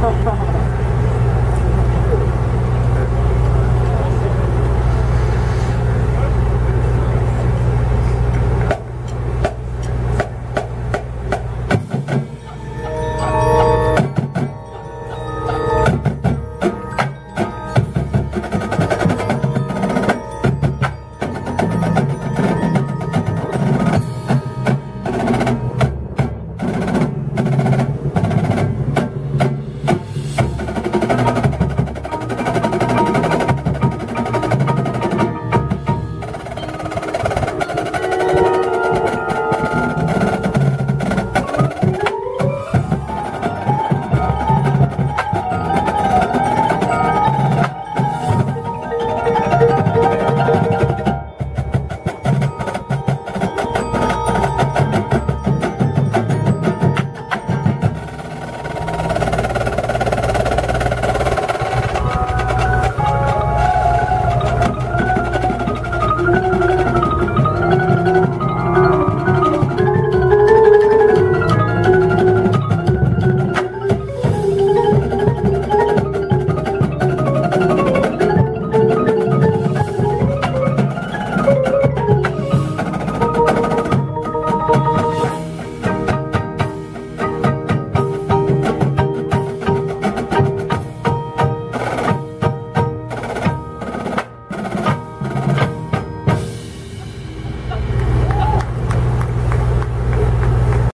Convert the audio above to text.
Ha ha ha.